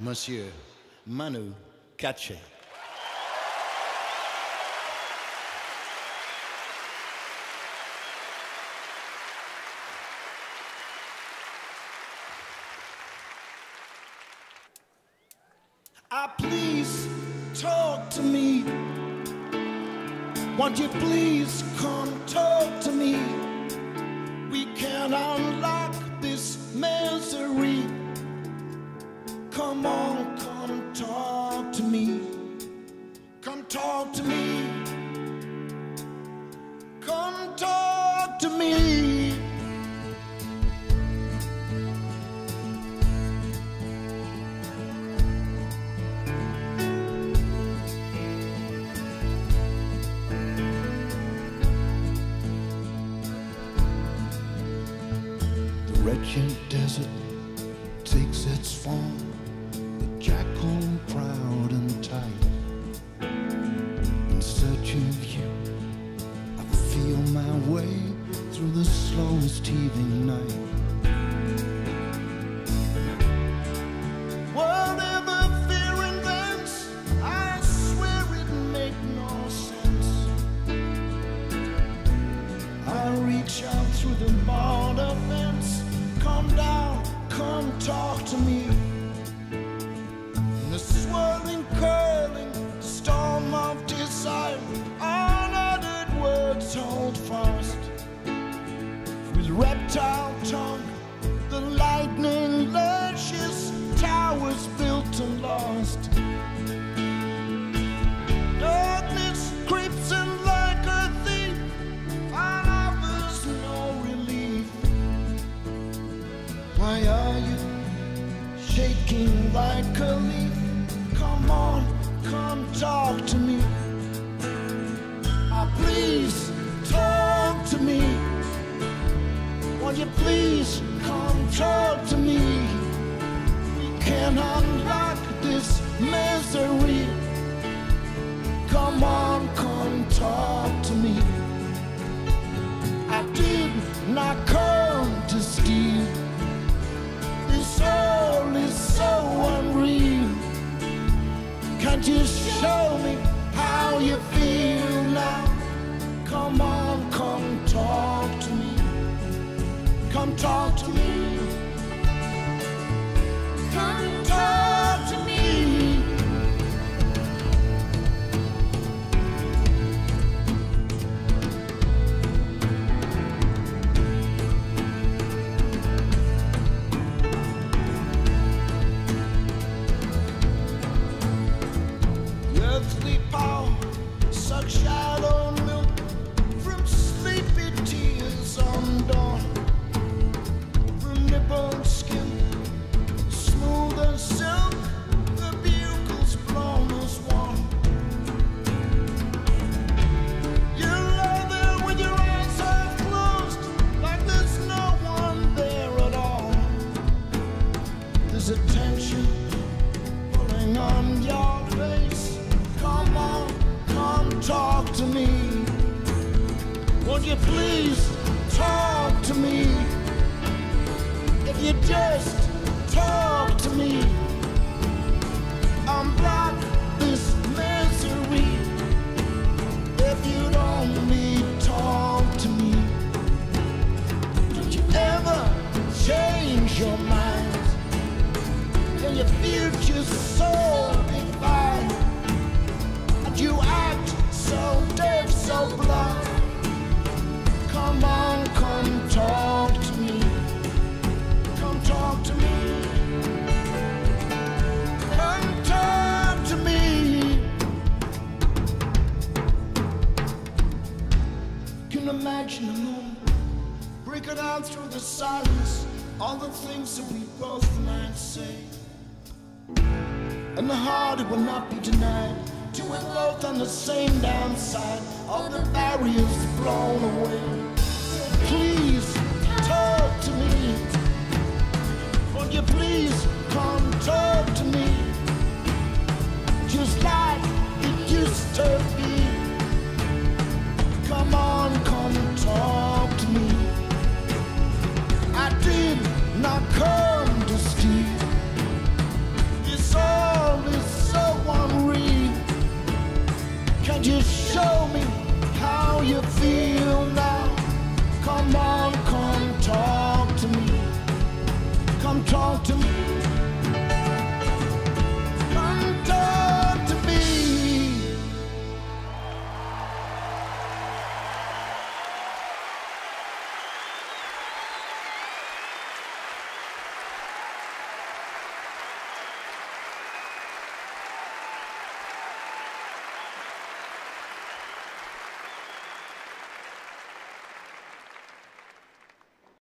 Monsieur Manu Katché. Ah, please talk to me. Won't you please come talk to me? We can unlock this misery. Come on, come talk to me. Come talk to me. Come talk to me. The wretched desert takes its form, the jackal proud and tight. In search of you, I feel my way through the slowest heaving night. Whatever fear invents, I swear it no sense. I reach out through the border fence. Come down, come talk to me. Curling storm of desire, unuttered words hold fast. With reptile tongue, the lightning lashes, towers built and lost. Darkness creeps in like a thief no relief. Why are you shaking like a leaf? Come on, come talk to me. Ah, please talk to me. Won't you please come talk to me? We can unlock this misery. Come on, come talk to me. I did not Can't show me how you feel now? Come on, come talk to me. Come talk to me. Won't you please talk to me? If you just talk to me, unblock this misery. If you'd only talk to me, don't you ever change your mind? and your so defined. Silence? All the things that we both might say. And the heart it will not be denied we're both on the same downside. All the barriers blown away. Please talk to me. Won't you please